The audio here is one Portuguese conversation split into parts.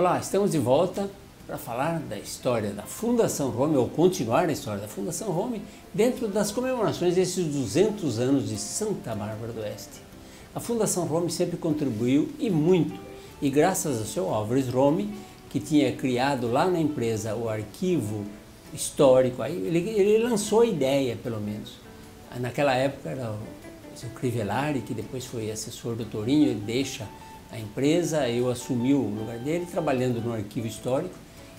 Olá, estamos de volta para falar da história da Fundação Rome, ou continuar a história da Fundação Rome, dentro das comemorações desses 200 anos de Santa Bárbara do Oeste. A Fundação Rome sempre contribuiu e muito, e graças ao seu Álvares Rome, que tinha criado lá na empresa o arquivo histórico, aí ele, ele lançou a ideia, pelo menos. Naquela época era o seu Crivellari, que depois foi assessor do Torinho, ele deixa a empresa, eu assumi o lugar dele, trabalhando no arquivo histórico,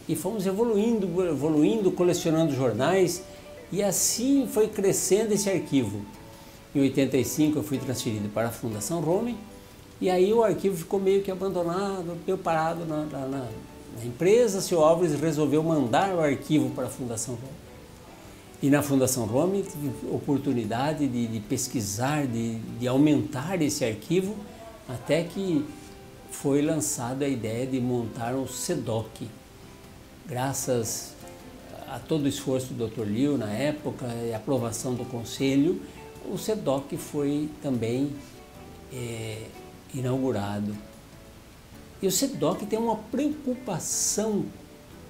e fomos evoluindo, evoluindo, colecionando jornais, e assim foi crescendo esse arquivo. Em 85 eu fui transferido para a Fundação Rome, e aí o arquivo ficou meio que abandonado, meio parado na, na, na empresa. Senhor Álvares resolveu mandar o arquivo para a Fundação Rome. E na Fundação Rome tive oportunidade de, de pesquisar, de, de aumentar esse arquivo, até que foi lançada a ideia de montar um SEDOC. Graças a todo o esforço do Dr. Liu na época e aprovação do Conselho, o SEDOC foi também é, inaugurado. E o SEDOC tem uma preocupação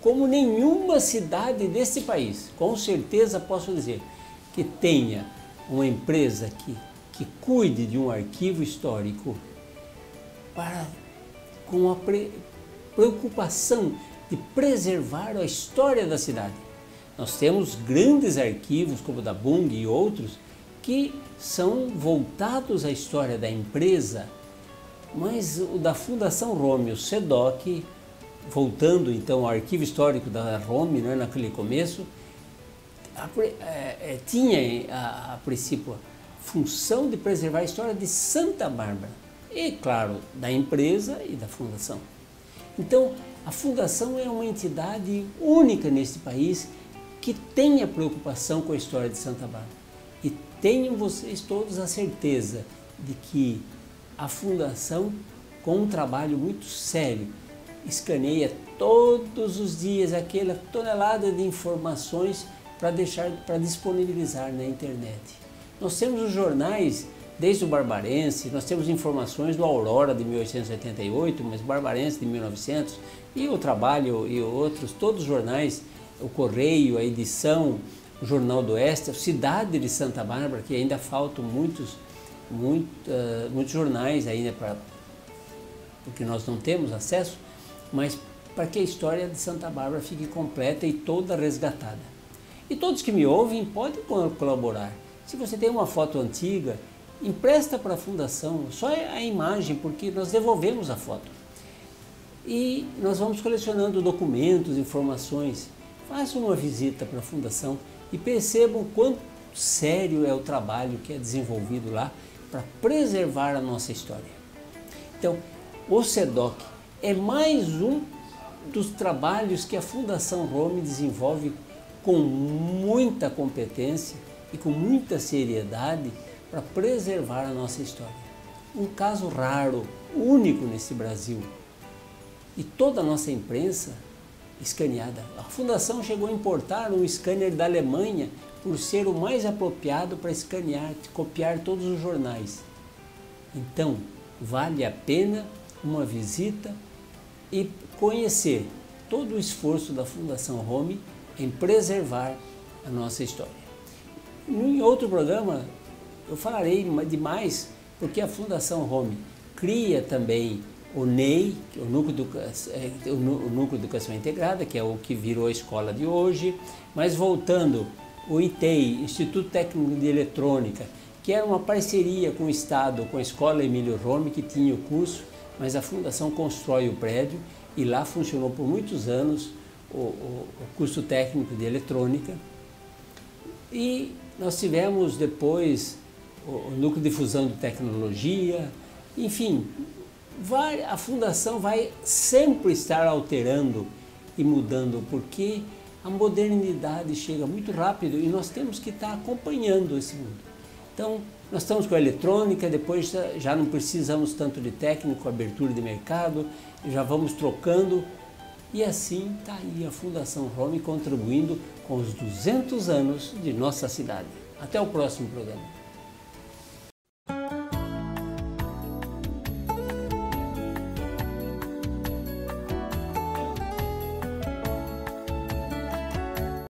como nenhuma cidade desse país. Com certeza posso dizer que tenha uma empresa que, que cuide de um arquivo histórico para com a preocupação de preservar a história da cidade. Nós temos grandes arquivos, como o da Bung e outros, que são voltados à história da empresa, mas o da Fundação Rome, o SEDOC, voltando então ao arquivo histórico da Rome, né, naquele começo, a, é, é, tinha a, a princípio a função de preservar a história de Santa Bárbara e, claro, da empresa e da fundação. Então, a fundação é uma entidade única neste país que tem a preocupação com a história de Santa Bárbara. E tenham vocês todos a certeza de que a fundação, com um trabalho muito sério, escaneia todos os dias aquela tonelada de informações para deixar para disponibilizar na internet. Nós temos os jornais desde o Barbarense, nós temos informações do Aurora de 1888, mas Barbarense de 1900 e o Trabalho e outros, todos os jornais, o Correio, a edição, o Jornal do Oeste, a Cidade de Santa Bárbara, que ainda faltam muitos, muito, uh, muitos jornais ainda para porque nós não temos acesso, mas para que a história de Santa Bárbara fique completa e toda resgatada. E todos que me ouvem podem colaborar. Se você tem uma foto antiga, empresta para a fundação só a imagem, porque nós devolvemos a foto. E nós vamos colecionando documentos, informações. Façam uma visita para a fundação e percebam quanto sério é o trabalho que é desenvolvido lá para preservar a nossa história. Então, o SEDOC é mais um dos trabalhos que a Fundação Rome desenvolve com muita competência e com muita seriedade para preservar a nossa história. Um caso raro, único nesse Brasil. E toda a nossa imprensa escaneada. A Fundação chegou a importar um scanner da Alemanha por ser o mais apropriado para escanear, copiar todos os jornais. Então, vale a pena uma visita e conhecer todo o esforço da Fundação Home em preservar a nossa história. Em outro programa, eu falarei demais porque a Fundação Home cria também o NEI, o Núcleo, é, o Núcleo de Educação Integrada, que é o que virou a escola de hoje, mas voltando, o ITEI, Instituto Técnico de Eletrônica, que era uma parceria com o Estado, com a Escola Emílio Rome, que tinha o curso, mas a Fundação constrói o prédio e lá funcionou por muitos anos o, o, o curso técnico de eletrônica. E nós tivemos depois o núcleo de fusão de tecnologia, enfim, vai, a fundação vai sempre estar alterando e mudando, porque a modernidade chega muito rápido e nós temos que estar acompanhando esse mundo. Então, nós estamos com a eletrônica, depois já não precisamos tanto de técnico, abertura de mercado, já vamos trocando. E assim está aí a Fundação Rome contribuindo com os 200 anos de nossa cidade. Até o próximo programa.